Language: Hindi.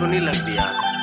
को नहीं लगती यार।